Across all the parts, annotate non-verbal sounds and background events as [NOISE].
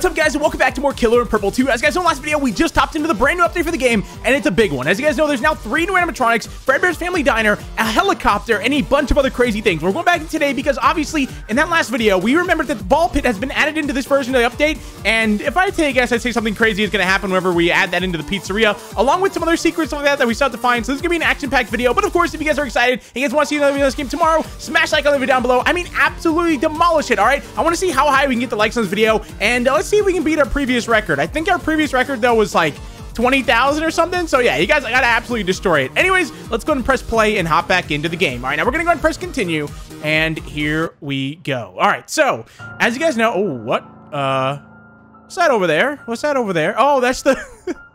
What's up guys and welcome back to more Killer in Purple 2. As you guys know in the last video, we just hopped into the brand new update for the game and it's a big one. As you guys know, there's now three new animatronics, Fredbear's Family Diner, a helicopter, and a bunch of other crazy things. We're going back today because obviously in that last video, we remembered that the ball pit has been added into this version of the update. And if I take a guess, I'd say something crazy is going to happen whenever we add that into the pizzeria, along with some other secrets like that that we still have to find. So this is going to be an action-packed video. But of course, if you guys are excited and you guys want to see another video of this game tomorrow, smash like on the video down below. I mean, absolutely demolish it, all right? I want to see how high we can get the likes on this video. And uh, let's see if we can beat our previous record. I think our previous record, though, was like 20,000 or something. So yeah, you guys I gotta absolutely destroy it. Anyways, let's go and press play and hop back into the game. All right, now we're gonna go and press continue. And here we go. All right, so as you guys know, oh, what? Uh, what's that over there? What's that over there? Oh, that's the... [LAUGHS]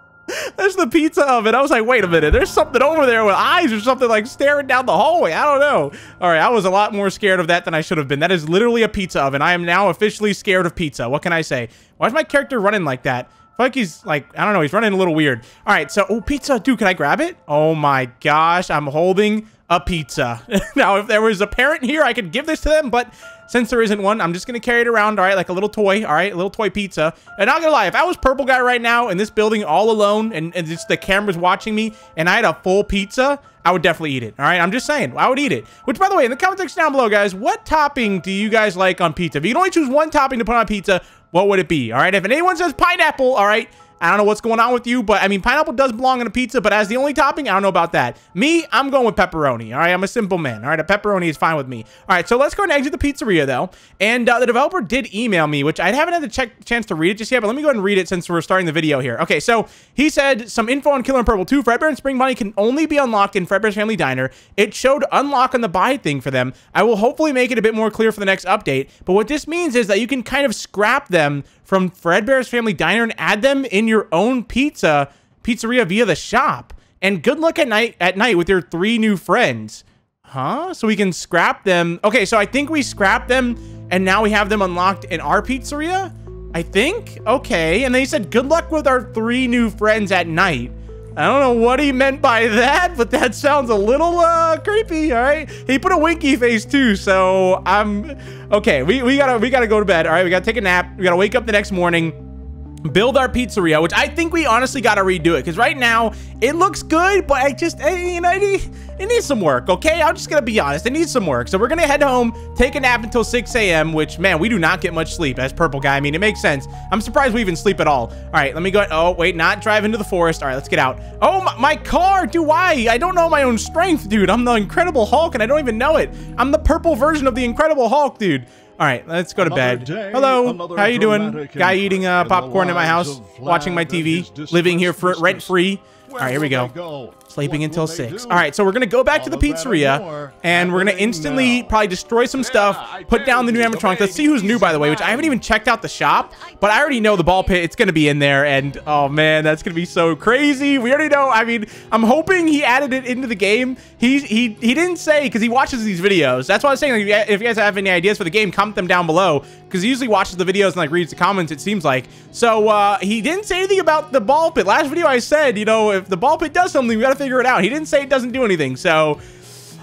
There's the pizza oven. I was like, wait a minute. There's something over there with eyes or something like staring down the hallway. I don't know. All right. I was a lot more scared of that than I should have been. That is literally a pizza oven. I am now officially scared of pizza. What can I say? Why is my character running like that? Like he's like, I don't know. He's running a little weird. All right. So, oh, pizza. Dude, can I grab it? Oh my gosh. I'm holding a pizza. [LAUGHS] now, if there was a parent here, I could give this to them, but since there isn't one, I'm just going to carry it around, all right, like a little toy, all right, a little toy pizza. And not going to lie, if I was Purple Guy right now in this building all alone and, and just the camera's watching me and I had a full pizza, I would definitely eat it, all right? I'm just saying, I would eat it. Which, by the way, in the comment section down below, guys, what topping do you guys like on pizza? If you can only choose one topping to put on pizza, what would it be, all right? If anyone says pineapple, all right, I don't know what's going on with you, but I mean, pineapple does belong in a pizza, but as the only topping, I don't know about that. Me, I'm going with pepperoni, all right? I'm a simple man, all right? A pepperoni is fine with me. All right, so let's go and exit the pizzeria, though. And uh, the developer did email me, which I haven't had the check chance to read it just yet, but let me go ahead and read it since we're starting the video here. Okay, so he said some info on Killer in Purple 2. Fredbear and Spring Bunny can only be unlocked in Fredbear's Family Diner. It showed unlock on the buy thing for them. I will hopefully make it a bit more clear for the next update, but what this means is that you can kind of scrap them from Fredbear's Family Diner and add them in your own pizza pizzeria via the shop. And good luck at night at night with your three new friends. Huh? So we can scrap them. Okay, so I think we scrapped them and now we have them unlocked in our pizzeria? I think? Okay. And they said good luck with our three new friends at night. I don't know what he meant by that, but that sounds a little uh, creepy. All right, he put a winky face too, so I'm okay. We we gotta we gotta go to bed. All right, we gotta take a nap. We gotta wake up the next morning build our pizzeria, which I think we honestly got to redo it because right now it looks good, but I just, you know, it, it needs some work, okay? I'm just going to be honest. It needs some work. So we're going to head home, take a nap until 6 a.m., which, man, we do not get much sleep as Purple Guy. I mean, it makes sense. I'm surprised we even sleep at all. All right, let me go. Oh, wait, not drive into the forest. All right, let's get out. Oh, my, my car. Do I? I don't know my own strength, dude. I'm the Incredible Hulk, and I don't even know it. I'm the purple version of the Incredible Hulk, dude. All right, let's go to Another bed. day, Hello, how you doing? Guy eating uh, popcorn in my house, watching my TV, living here for rent free. All right, here we go. go? Sleeping What until six. do? All right, so we're gonna go back to the All that and pizzeria, and we're gonna instantly now. probably destroy some stuff, I put down the new animatronics. Let's see who's new, by the way, which I haven't even checked out the shop, but I already know the ball pit. It's gonna be in there, and oh man, that's gonna be so crazy. We already know. I mean, I'm hoping he added it into the game. He he he didn't say because he watches these videos. That's why I was saying like, if you guys have any ideas for the game, comment them down below because he usually watches the videos and like reads the comments. It seems like so. uh He didn't say anything about the ball pit. Last video I said, you know, if the ball pit does something, we gotta figure it out. He didn't say it doesn't do anything. So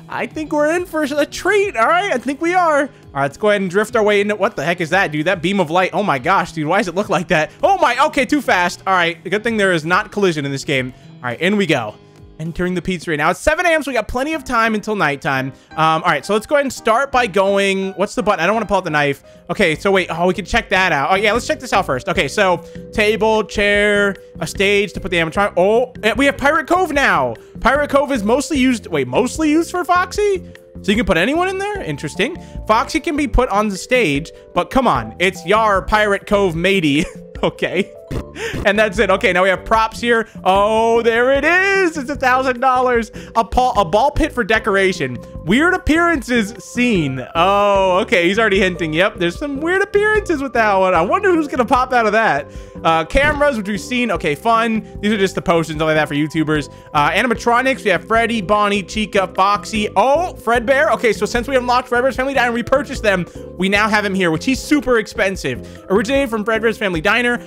I think we're in for a treat. All right, I think we are. All right, let's go ahead and drift our way into. What the heck is that, dude? That beam of light. Oh my gosh, dude. Why does it look like that? Oh my. Okay, too fast. All right. Good thing there is not collision in this game. All right, in we go. Entering the pizzeria. Now it's 7 a.m., so we got plenty of time until nighttime. Um, all right, so let's go ahead and start by going. What's the button? I don't want to pull out the knife. Okay, so wait. Oh, we can check that out. Oh, yeah, let's check this out first. Okay, so table, chair, a stage to put the animatronic. Oh, we have Pirate Cove now. Pirate Cove is mostly used. Wait, mostly used for Foxy? So you can put anyone in there? Interesting. Foxy can be put on the stage, but come on. It's Yar Pirate Cove matey. [LAUGHS] okay. [LAUGHS] And that's it. Okay, now we have props here. Oh, there it is. It's a thousand dollars. A ball, pit for decoration. Weird appearances seen. Oh, okay. He's already hinting. Yep, there's some weird appearances with that one. I wonder who's gonna pop out of that. Uh, cameras, which we've seen. Okay, fun. These are just the potions, all like that for YouTubers. Uh, animatronics. We have Freddy, Bonnie, Chica, Foxy. Oh, Fredbear. Okay, so since we unlocked Fredbear's Family Diner and we purchased them, we now have him here, which he's super expensive. Originated from Fredbear's Family Diner.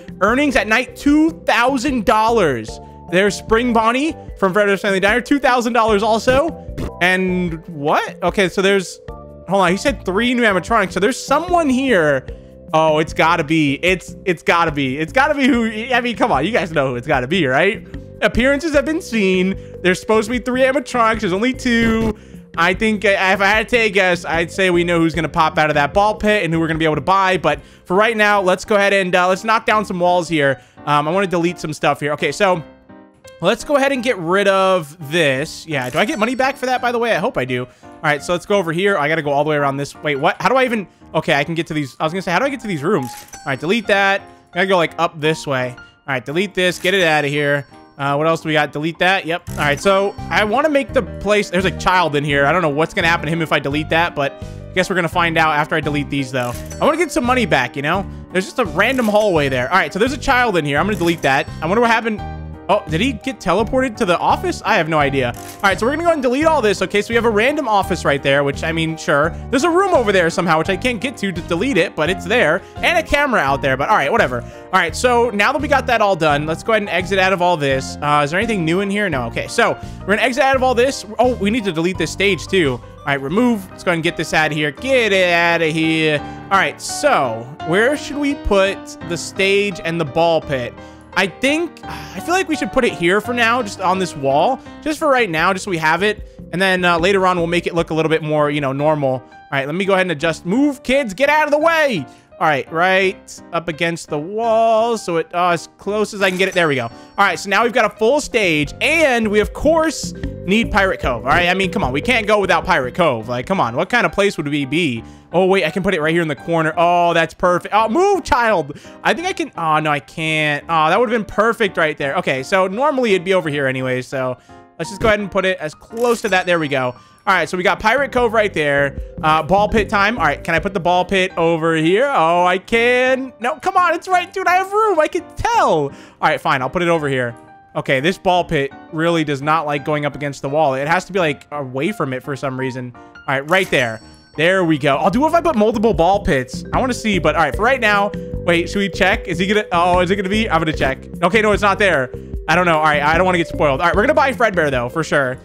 At night $2,000. There's Spring Bonnie from Fredbear's Family Diner, $2,000 also. And what? Okay, so there's, hold on, he said three new animatronics. So there's someone here. Oh, it's gotta be. It's it's gotta be. It's gotta be who. I mean, come on, you guys know who it's gotta be, right? Appearances have been seen. There's supposed to be three animatronics. There's only two. I think uh, if I had to take a guess, I'd say we know who's going to pop out of that ball pit and who we're going to be able to buy. But for right now, let's go ahead and uh, let's knock down some walls here. Um, I want to delete some stuff here. Okay, so let's go ahead and get rid of this. Yeah, do I get money back for that, by the way? I hope I do. All right, so let's go over here. I got to go all the way around this. Wait, what? How do I even... Okay, I can get to these... I was going to say, how do I get to these rooms? All right, delete that. I got to go, like, up this way. All right, delete this. Get it out of here. Uh, what else do we got? Delete that. Yep. All right, so I want to make the place... There's a child in here. I don't know what's going to happen to him if I delete that, but I guess we're going to find out after I delete these, though. I want to get some money back, you know? There's just a random hallway there. All right, so there's a child in here. I'm going to delete that. I wonder what happened... Oh, did he get teleported to the office? I have no idea. All right, so we're to go and delete all this. Okay, so we have a random office right there, which, I mean, sure. There's a room over there somehow, which I can't get to to delete it, but it's there. And a camera out there, but all right, whatever. All right, so now that we got that all done, let's go ahead and exit out of all this. Uh, is there anything new in here? No, okay. So we're to exit out of all this. Oh, we need to delete this stage too. All right, remove. Let's go ahead and get this out of here. Get it out of here. All right, so where should we put the stage and the ball pit? I think, I feel like we should put it here for now, just on this wall, just for right now, just so we have it. And then uh, later on, we'll make it look a little bit more, you know, normal. All right, let me go ahead and adjust. Move, kids, get out of the way. All right, right up against the wall. So it, uh, as close as I can get it. There we go. All right, so now we've got a full stage. And we, of course, need Pirate Cove. All right, I mean, come on. We can't go without Pirate Cove. Like, come on. What kind of place would we be? Oh, wait, I can put it right here in the corner. Oh, that's perfect. Oh, move, child. I think I can. Oh, no, I can't. Oh, that would have been perfect right there. Okay, so normally it'd be over here anyway. So let's just go ahead and put it as close to that. There we go. All right, so we got Pirate Cove right there. Uh, ball pit time. All right, can I put the ball pit over here? Oh, I can. No, come on. It's right, dude. I have room. I can tell. All right, fine. I'll put it over here. Okay, this ball pit really does not like going up against the wall. It has to be, like, away from it for some reason. All right, right there. There we go. I'll do if I put multiple ball pits. I want to see, but all right, for right now, wait, should we check? Is he gonna, oh, is it gonna be? I'm gonna check. Okay, no, it's not there. I don't know. All right, I don't want to get spoiled. All right, we're gonna buy Fredbear, though, for sure.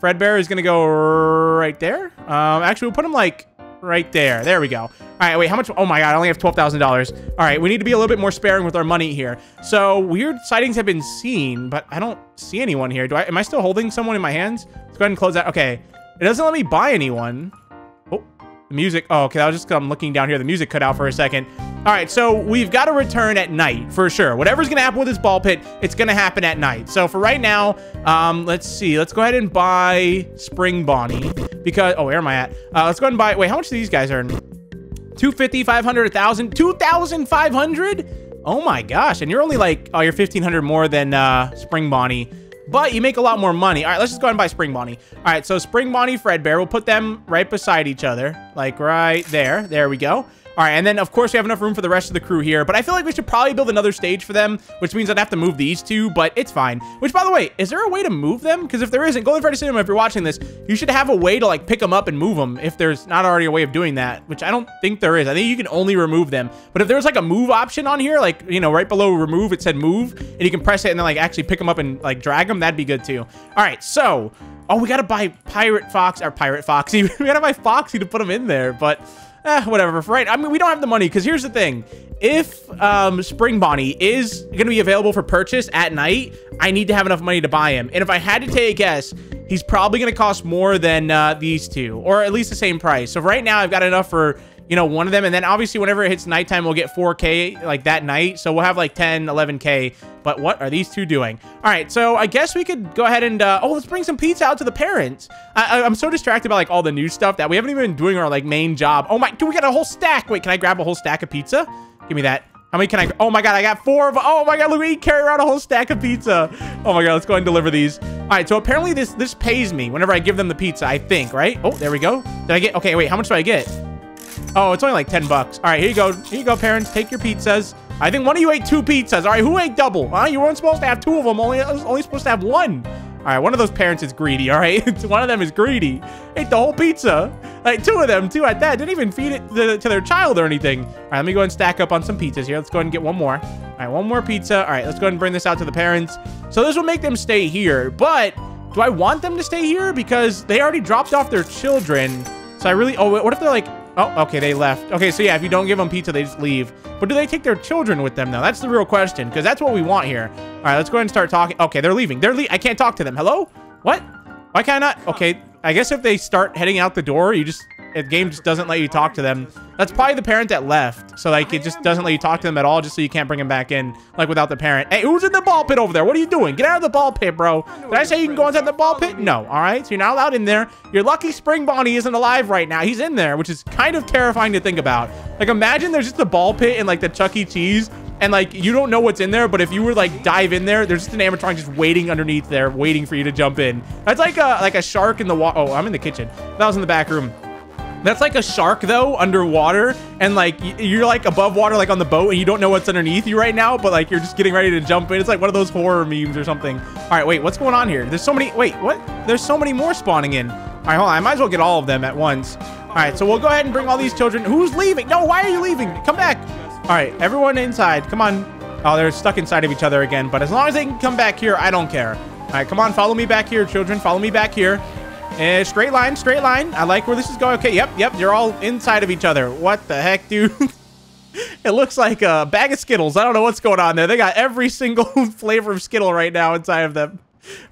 Fredbear is to go right there. Um, actually, we'll put him like right there. There we go. All right, wait, how much? Oh my God, I only have $12,000. All right, we need to be a little bit more sparing with our money here. So weird sightings have been seen, but I don't see anyone here. Do I, am I still holding someone in my hands? Let's go ahead and close that. Okay, it doesn't let me buy anyone. Oh, the music. Oh, okay, I was just I'm looking down here. The music cut out for a second. All right, so we've got to return at night for sure. Whatever's going to happen with this ball pit, it's going to happen at night. So for right now, um, let's see. Let's go ahead and buy Spring Bonnie because, oh, where am I at? Uh, let's go ahead and buy, wait, how much do these guys earn? 250, 500, 1,000, 2,500? Oh my gosh. And you're only like, oh, you're 1,500 more than uh, Spring Bonnie but you make a lot more money. All right, let's just go ahead and buy Spring Bonnie. All right, so Spring Bonnie, Fredbear, we'll put them right beside each other, like right there. There we go. All right, and then, of course, we have enough room for the rest of the crew here, but I feel like we should probably build another stage for them, which means I'd have to move these two, but it's fine. Which, by the way, is there a way to move them? Because if there isn't, Golden Freddy Cinema, if you're watching this, you should have a way to, like, pick them up and move them if there's not already a way of doing that, which I don't think there is. I think you can only remove them. But if there's, like, a move option on here, like, you know, right below remove, it said move, and you can press it and then, like, actually pick them up and, like, drag them, that'd be good, too. All right, so... Oh, we gotta buy Pirate Fox, or Pirate Foxy. [LAUGHS] we gotta buy Foxy to put them in there, but eh, whatever. Right? I mean, we don't have the money because here's the thing: if um, Spring Bonnie is going to be available for purchase at night, I need to have enough money to buy him. And if I had to take a guess, he's probably going to cost more than uh, these two, or at least the same price. So right now, I've got enough for you know, one of them. And then obviously whenever it hits nighttime, we'll get 4K like that night. So we'll have like 10, 11K. But what are these two doing? All right, so I guess we could go ahead and, uh, oh, let's bring some pizza out to the parents. I, am so distracted by like all the new stuff that we haven't even been doing our like main job. Oh my, do we got a whole stack? Wait, can I grab a whole stack of pizza? Give me that. How many can I? Oh my god, I got four of. Oh my god, look, we carry around a whole stack of pizza. Oh my god, let's go and deliver these. All right, so apparently this this pays me whenever I give them the pizza. I think, right? Oh, there we go. Did I get? Okay, wait, how much do I get? Oh, it's only like 10 bucks. All right, here you go. Here you go, parents. Take your pizzas. I think one of you ate two pizzas. All right, who ate double? Huh? You weren't supposed to have two of them. Only, only supposed to have one. All right, one of those parents is greedy, all right? [LAUGHS] one of them is greedy. Ate the whole pizza. Like, two of them, two at that. Didn't even feed it to, to their child or anything. All right, let me go and stack up on some pizzas here. Let's go ahead and get one more. All right, one more pizza. All right, let's go ahead and bring this out to the parents. So this will make them stay here, but do I want them to stay here? Because they already dropped off their children. So I really, oh, what if they're like, Oh, okay, they left. Okay, so yeah, if you don't give them pizza, they just leave. But do they take their children with them, though? That's the real question, because that's what we want here. All right, let's go ahead and start talking. Okay, they're leaving. They're le I can't talk to them. Hello? What? Why can't I not? Okay, I guess if they start heading out the door, you just the game just doesn't let you talk to them. That's probably the parent that left. So like it just doesn't let you talk to them at all just so you can't bring them back in like without the parent. Hey, who's in the ball pit over there? What are you doing? Get out of the ball pit, bro. Did I say you can go inside the ball pit? No. All right. So you're not allowed in there. Your lucky spring Bonnie isn't alive right now. He's in there, which is kind of terrifying to think about. Like imagine there's just the ball pit and like the Chuck E. Cheese and like you don't know what's in there but if you were like dive in there there's just an animatronic just waiting underneath there waiting for you to jump in that's like a like a shark in the water oh i'm in the kitchen that was in the back room that's like a shark though underwater and like you're like above water like on the boat and you don't know what's underneath you right now but like you're just getting ready to jump in. It's like one of those horror memes or something. All right wait what's going on here? There's so many wait what? There's so many more spawning in. All right hold on i might as well get all of them at once. All right so we'll go ahead and bring all these children. Who's leaving? No why are you leaving? Come back. All right everyone inside come on. Oh they're stuck inside of each other again but as long as they can come back here i don't care. All right come on follow me back here children follow me back here uh, straight line, straight line. I like where this is going. Okay, yep, yep. They're all inside of each other. What the heck, dude? [LAUGHS] it looks like a bag of Skittles. I don't know what's going on there. They got every single [LAUGHS] flavor of Skittle right now inside of them.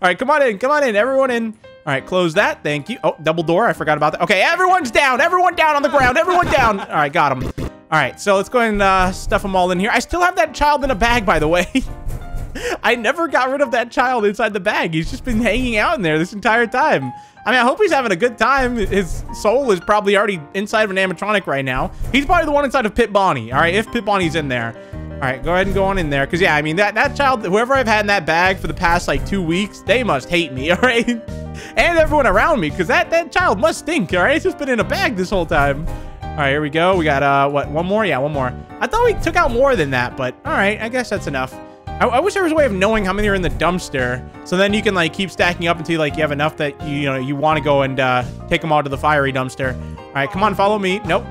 All right, come on in. Come on in. Everyone in. All right, close that. Thank you. Oh, double door. I forgot about that. Okay, everyone's down. Everyone down on the ground. Everyone down. All right, got them. All right, so let's go and uh, stuff them all in here. I still have that child in a bag, by the way. [LAUGHS] [LAUGHS] I never got rid of that child inside the bag. He's just been hanging out in there this entire time. I mean, I hope he's having a good time. His soul is probably already inside of an animatronic right now. He's probably the one inside of Pit Bonnie, all right? If Pit Bonnie's in there. All right, go ahead and go on in there. Because, yeah, I mean, that, that child, whoever I've had in that bag for the past, like, two weeks, they must hate me, [LAUGHS] all right? and everyone around me, because that, that child must stink, all right? It's just been in a bag this whole time. All right, here we go. We got, uh, what, one more? Yeah, one more. I thought we took out more than that, but all right, I guess that's enough. I, I, wish there was a way of knowing how many are in the dumpster, so then you can like keep stacking up until like you have enough that you, you know you want to go and uh, take them all to the fiery dumpster. All right, come on, follow me. Nope.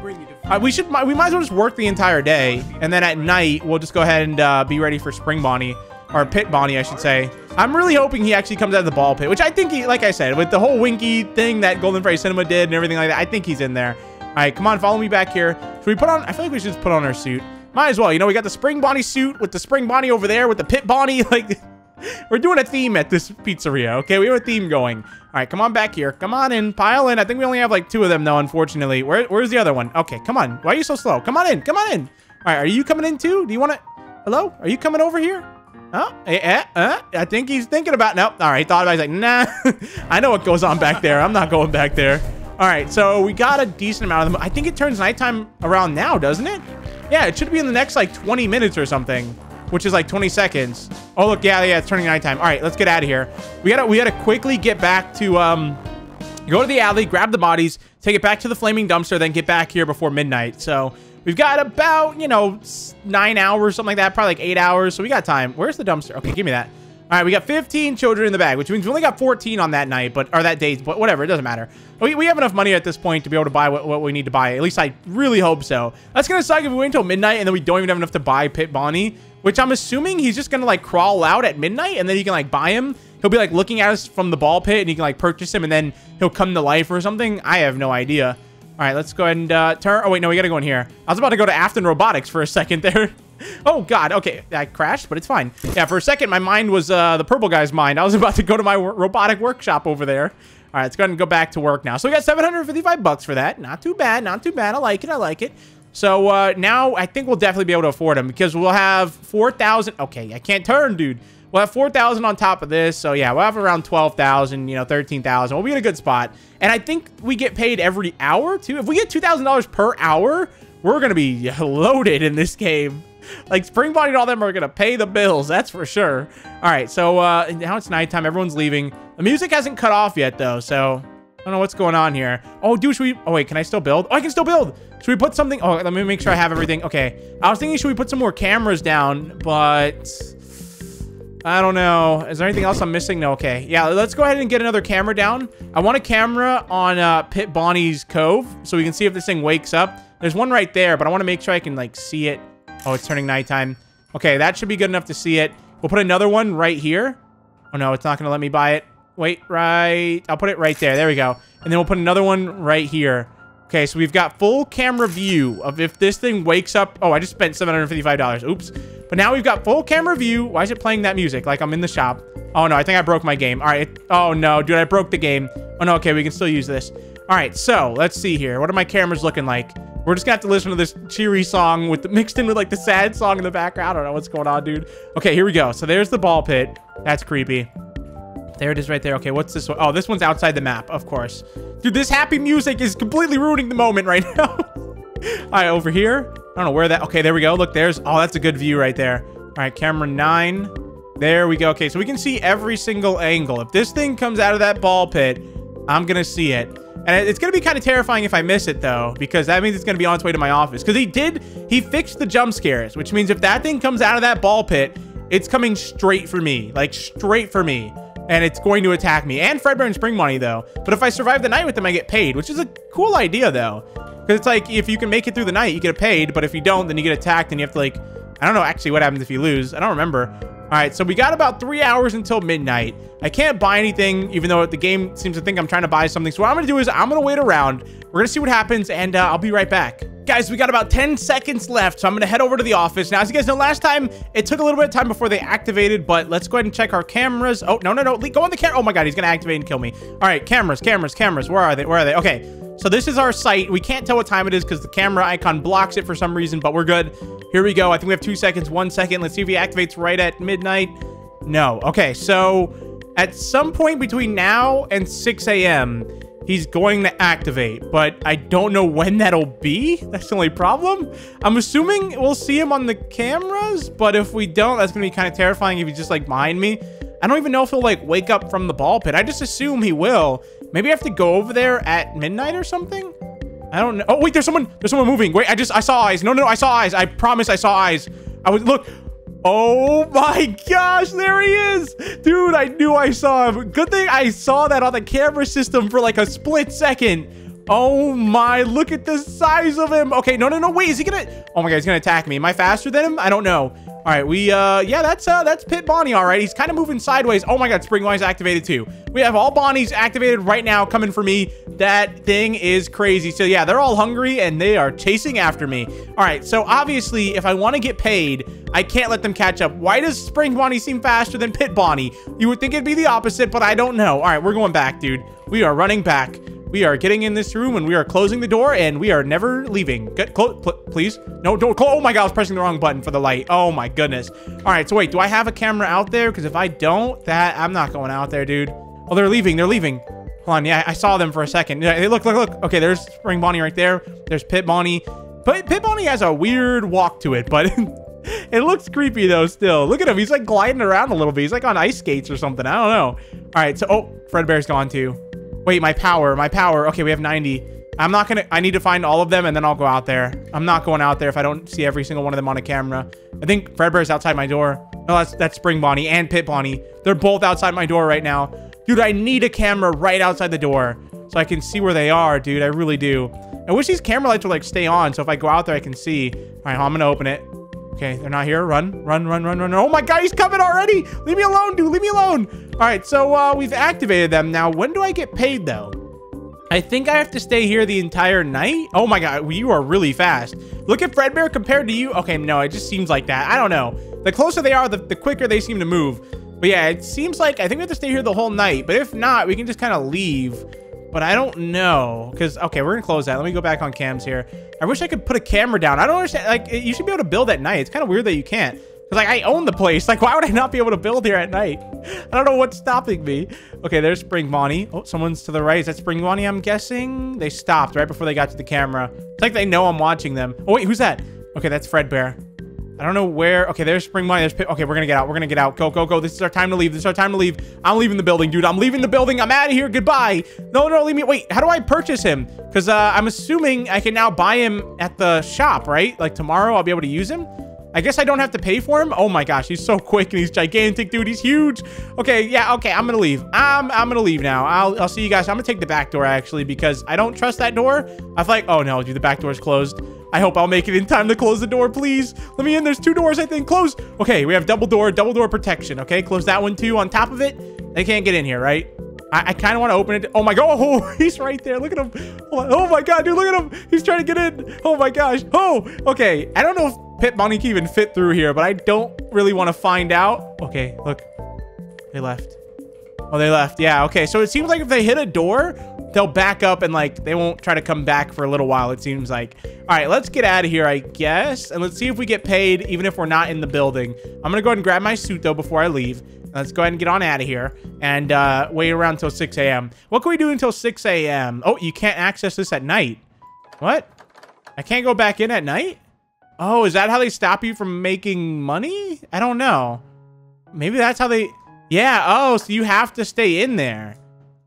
Uh, we should we might as well just work the entire day, and then at night we'll just go ahead and uh, be ready for Spring Bonnie or Pit Bonnie, I should say. I'm really hoping he actually comes out of the ball pit, which I think he, like I said, with the whole Winky thing that Golden Freddy Cinema did and everything like that, I think he's in there. All right, come on, follow me back here. Should we put on? I feel like we should just put on our suit. Might as well. You know, we got the Spring Bonnie suit with the Spring Bonnie over there with the Pit Bonnie. [LAUGHS] Like, we're doing a theme at this pizzeria, okay? We have a theme going. All right, come on back here. Come on in. Pile in. I think we only have like two of them, though, unfortunately. Where, where's the other one? Okay, come on. Why are you so slow? Come on in. Come on in. All right, are you coming in too? Do you want to... Hello? Are you coming over here? Oh, eh, eh, eh, I think he's thinking about... Nope. All right, thought about it. He's like, nah. [LAUGHS] I know what goes on back there. I'm not going back there. All right, so we got a decent amount of them. I think it turns nighttime around now, doesn't it? Yeah, it should be in the next like 20 minutes or something, which is like 20 seconds. Oh, look, yeah, yeah, it's turning nighttime. All right, let's get out of here. We gotta, we gotta quickly get back to, um, go to the alley, grab the bodies, take it back to the flaming dumpster, then get back here before midnight. So we've got about, you know, nine hours, something like that, probably like eight hours. So we got time. Where's the dumpster? Okay, give me that. All right, we got 15 children in the bag, which means we only got 14 on that night, but or that day, but whatever, it doesn't matter. We, we have enough money at this point to be able to buy what, what we need to buy. At least I really hope so. That's gonna suck if we wait until midnight and then we don't even have enough to buy Pit Bonnie, which I'm assuming he's just gonna like crawl out at midnight and then you can like buy him. He'll be like looking at us from the ball pit and you can like purchase him and then he'll come to life or something. I have no idea. All right, let's go ahead and uh, turn. Oh, wait, no, we got to go in here. I was about to go to Afton Robotics for a second there. [LAUGHS] [LAUGHS] oh, God. Okay, I crashed, but it's fine. Yeah, for a second, my mind was uh, the purple guy's mind. [LAUGHS] I was about to go to my robotic workshop over there. All right, let's go ahead and go back to work now. So we got 755 bucks for that. Not too bad, not too bad. I like it, I like it. So uh, now I think we'll definitely be able to afford them because we'll have 4,000. Okay, I can't turn, dude. We'll have 4,000 on top of this. So yeah, we'll have around 12,000, you know, 13,000. We'll be in a good spot. And I think we get paid every hour too. If we get $2,000 per hour, we're going to be [LAUGHS] loaded in this game [LAUGHS] like Spring Bonnie and all them are gonna pay the bills, that's for sure. All right, so uh, now it's nighttime. Everyone's leaving. The music hasn't cut off yet though, so I don't know what's going on here. Oh, dude, should we? Oh wait, can I still build? Oh, I can still build. Should we put something? Oh, let me make sure I have everything. Okay, I was thinking should we put some more cameras down, but I don't know. Is there anything else I'm missing? No, okay. Yeah, let's go ahead and get another camera down. I want a camera on uh, Pit Bonnie's Cove so we can see if this thing wakes up. There's one right there, but I want to make sure I can like see it Oh, it's turning nighttime. Okay, that should be good enough to see it. We'll put another one right here. Oh, no, it's not going to let me buy it. Wait, right. I'll put it right there. There we go. And then we'll put another one right here. Okay, so we've got full camera view of if this thing wakes up. Oh, I just spent $755. Oops. But now we've got full camera view. Why is it playing that music? Like I'm in the shop. Oh, no, I think I broke my game. All right. Oh, no, dude, I broke the game. Oh, no, okay, we can still use this. All right, so let's see here. What are my cameras looking like? We're just gonna have to listen to this cheery song with the, mixed in with like the sad song in the background. I don't know what's going on, dude. Okay, here we go. So there's the ball pit. That's creepy. There it is right there. Okay, what's this one? Oh, this one's outside the map, of course. Dude, this happy music is completely ruining the moment right [LAUGHS] now. All right, over here. I don't know where that... Okay, there we go. Look, there's... Oh, that's a good view right there. All right, camera nine. There we go. Okay, so we can see every single angle. If this thing comes out of that ball pit, I'm going to see it. And it's going to be kind of terrifying if I miss it, though, because that means it's going to be on its way to my office. Because he did, he fixed the jump scares, which means if that thing comes out of that ball pit, it's coming straight for me, like straight for me. And it's going to attack me. And Fredbear and Spring Bonnie, though. But if I survive the night with them, I get paid, which is a cool idea, though. Because it's like, if you can make it through the night, you get paid. But if you don't, then you get attacked and you have to, like, I don't know actually what happens if you lose. I don't remember. All right, so we got about three hours until midnight. I can't buy anything, even though the game seems to think I'm trying to buy something. So what I'm to do is I'm to wait around. We're to see what happens, and uh, I'll be right back. Guys, we got about 10 seconds left, so I'm to head over to the office. Now, as you guys know, last time, it took a little bit of time before they activated, but let's go ahead and check our cameras. Oh, no, no, no. Go on the camera. Oh, my God, he's to activate and kill me. All right, cameras, cameras, cameras. Where are they? Where are they? Okay, so this is our site. We can't tell what time it is because the camera icon blocks it for some reason, but we're good. Here we go. I think we have two seconds, one second. Let's see if he activates right at midnight. No. Okay, so at some point between now and 6 a.m., he's going to activate, but I don't know when that'll be. [LAUGHS] That's the only problem. I'm assuming we'll see him on the cameras, but if we don't, that's going to be kind of terrifying if he's just like behind me. I don't even know if he'll like wake up from the ball pit. I just assume he will. Maybe I have to go over there at midnight or something. I don't know. Oh, wait, there's someone. There's someone moving. Wait, I just, I saw eyes. No, no, no, I saw eyes. I promise I saw eyes. I was, look. Oh my gosh, there he is. Dude, I knew I saw him. Good thing I saw that on the camera system for like a split second. Oh my, look at the size of him. Okay, no, no, no, wait, is he gonna... Oh my god, he's gonna attack me. Am I faster than him? I don't know. All right, we, uh, yeah, that's, uh, that's Pit Bonnie, all right. He's kind of moving sideways. Oh my god, Spring Bonnie's activated too. We have all Bonnies activated right now coming for me. That thing is crazy. So yeah, they're all hungry and they are chasing after me. All right, so obviously, if I want to get paid, I can't let them catch up. Why does Spring Bonnie seem faster than Pit Bonnie? You would think it'd be the opposite, but I don't know. All right, we're going back, dude. We are running back. We are getting in this room and we are closing the door and we are never leaving. Get close, pl please. No, don't. Close. Oh my God, I was pressing the wrong button for the light. Oh my goodness. All right, so wait, do I have a camera out there? Because if I don't, that I'm not going out there, dude. Oh, they're leaving. They're leaving. Hold on. Yeah, I saw them for a second. Yeah, look, look, look. Okay, there's Spring Bonnie right there. There's Pit Bonnie. But Pit Bonnie has a weird walk to it, but [LAUGHS] it looks creepy though still. Look at him. He's like gliding around a little bit. He's like on ice skates or something. I don't know. All right, so oh, Fredbear's gone too. Wait, my power, my power. Okay, we have 90. I'm not gonna, I need to find all of them and then I'll go out there. I'm not going out there if I don't see every single one of them on a camera. I think Fredbear's outside my door. No, that's, that's Spring Bonnie and Pit Bonnie. They're both outside my door right now. Dude, I need a camera right outside the door so I can see where they are, dude. I really do. I wish these camera lights would like stay on so if I go out there, I can see. All right, I'm gonna open it. Okay, they're not here. Run, run, run, run, run. Oh my god, he's coming already. Leave me alone, dude. Leave me alone. All right, so uh, we've activated them. Now, when do I get paid, though? I think I have to stay here the entire night. Oh my god, you are really fast. Look at Fredbear compared to you. Okay, no, it just seems like that. I don't know. The closer they are, the, the quicker they seem to move. But yeah, it seems like I think we have to stay here the whole night. But if not, we can just kind of leave. But I don't know. Because, okay, we're to close that. Let me go back on cams here. I wish I could put a camera down. I don't understand. Like, you should be able to build at night. It's kind of weird that you can't. Because, like, I own the place. [LAUGHS] Like, why would I not be able to build here at night? [LAUGHS] I don't know what's stopping me. Okay, there's Spring Bonnie. Oh, someone's to the right. Is that Spring Bonnie, I'm guessing? They stopped right before they got to the camera. It's like they know I'm watching them. Oh, wait, who's that? Okay, that's Fredbear. I don't know where. Okay, there's Spring Bonnie. There's okay. We're gonna get out. We're gonna get out. Go, go, go. This is our time to leave. This is our time to leave. I'm leaving the building, dude. I'm leaving the building. I'm out of here. Goodbye. No, no, leave me. Wait, how do I purchase him? Because uh, I'm assuming I can now buy him at the shop, right? Like tomorrow, I'll be able to use him. I guess I don't have to pay for him. Oh my gosh, he's so [LAUGHS] quick and he's gigantic, dude. He's huge. Okay, yeah, okay, I'm gonna leave. I'm I'm gonna leave now. I'll I'll see you guys. I'm gonna take the back door actually because I don't trust that door. I feel like, oh no, dude, the back door's closed. I hope I'll make it in time to close the door, please. Let me in. There's two doors, I think. Close. Okay, we have double door, double door protection. Okay, close that one too. On top of it, they can't get in here, right? I, I kind of want to open it. Oh my god. [LAUGHS] Oh, he's right there. Look at him. Oh my god, dude. Look at him. He's trying to get in. Oh my gosh. Oh, okay. I don't know if Pit Bonnie can even fit through here, but I don't really want to find out. Okay, look. They left. Oh, they left. Yeah, okay. So it seems like if they hit a door, they'll back up and like they won't try to come back for a little while it seems like. All right let's get out of here i guess and let's see if we get paid even if we're not in the building. I'm gonna go ahead and grab my suit though before i leave. Let's go ahead and get on out of here and uh, wait around until 6 a.m what can we do until 6 a.m oh you can't access this at night. What? I can't go back in at night? Oh is that how they stop you from making money? I don't know. Maybe that's how they yeah oh so you have to stay in there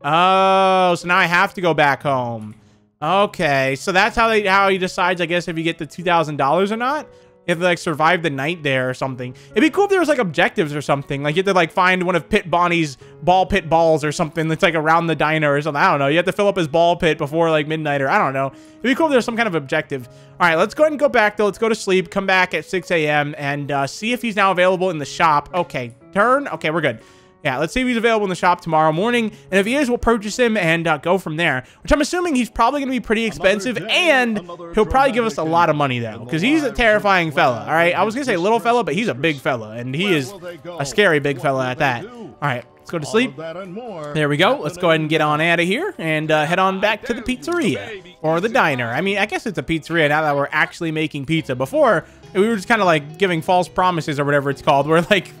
Oh, so now I have to go back home. Okay, so that's how they how he decides, I guess, if you get the two thousand dollars or not. You have to like survive the night there or something. It'd be cool if there was like objectives or something. Like you have to like find one of Pit Bonnie's ball pit balls or something that's like around the diner or something. I don't know. You have to fill up his ball pit before like midnight or I don't know. It'd be cool if there's some kind of objective. All right, let's go ahead and go back though. Let's go to sleep. Come back at 6 a.m. and uh, see if he's now available in the shop. Okay, turn. Okay, we're good. Yeah, let's see if he's available in the shop tomorrow morning. And if he is, we'll purchase him and uh, go from there. Which I'm assuming he's probably going to be pretty expensive. Day, and he'll probably give us a lot of money, though. Because he's a terrifying fella, all right? I was going to say little fella, but he's a big fella. And he is a scary big fella at that. All right, let's go to sleep. There we go. Let's go ahead and get on out of here and uh, head on back to the pizzeria. Or the diner. I mean, I guess it's a pizzeria now that we're actually making pizza. Before, we were just kind of like giving false promises or whatever it's called. We're like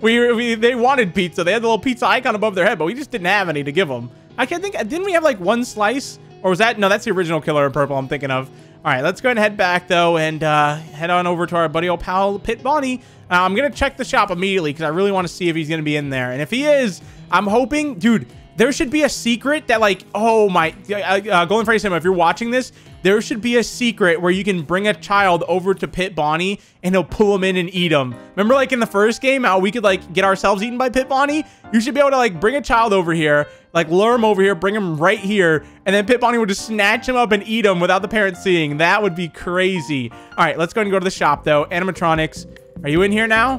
we, we they wanted pizza. They had the little pizza icon above their head, but we just didn't have any to give them. I can't think. Didn't we have like one slice? Or was that? No, that's the original Killer in Purple I'm thinking of. All right, let's go ahead and head back, though, and uh, head on over to our buddy old pal, Pit Bonnie. Uh, I'm going to check the shop immediately because I really want to see if he's going to be in there. And if he is, I'm hoping... Dude, there should be a secret that, like... Oh, my... Uh, uh, Golden Freddy Cinema, if you're watching this, there should be a secret where you can bring a child over to Pit Bonnie and he'll pull him in and eat him. Remember like in the first game how we could like get ourselves eaten by Pit Bonnie? You should be able to like bring a child over here, like lure him over here, bring him right here, and then Pit Bonnie would just snatch him up and eat him without the parents seeing. That would be crazy. All right, let's go and go to the shop though. Animatronics, are you in here now?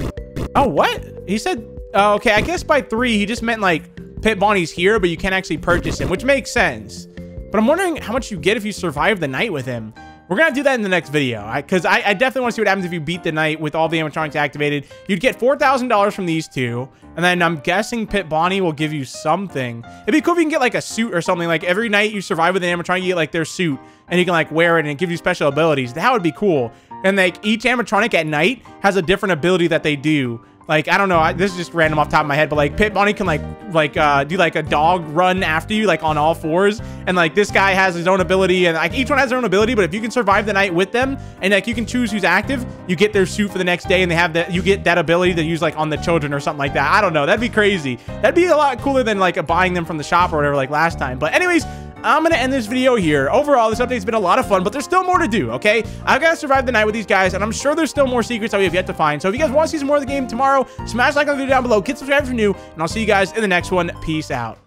Oh, what? He said, oh, okay, I guess by three, he just meant like Pit Bonnie's here, but you can't actually purchase him, which makes sense. But I'm wondering how much you get if you survive the night with him. We're going to do that in the next video, because I, I, I, definitely want to see what happens if you beat the night with all the animatronics activated. You'd get $4,000 from these two, and then I'm guessing Pit Bonnie will give you something. It'd be cool if you can get, like, a suit or something. Like, every night you survive with an animatronic, you get, like, their suit, and you can, like, wear it, and it gives you special abilities. That would be cool. And, like, each animatronic at night has a different ability that they do. Like, I don't know. I, this is just random off top of my head, but like Pit Bonnie can like, like, uh, do like a dog run after you, like on all fours. And like this guy has his own ability and like each one has their own ability. But if you can survive the night with them and like you can choose who's active, you get their suit for the next day and they have that, you get that ability to use like on the children or something like that. I don't know. That'd be crazy. That'd be a lot cooler than like buying them from the shop or whatever like last time. But anyways, I'm going to end this video here. Overall, this update's been a lot of fun, but there's still more to do, okay? I've got to survive the night with these guys, and I'm sure there's still more secrets that we have yet to find. So if you guys want to see some more of the game tomorrow, smash like on the video down below, get subscribed if you're new, and I'll see you guys in the next one. Peace out.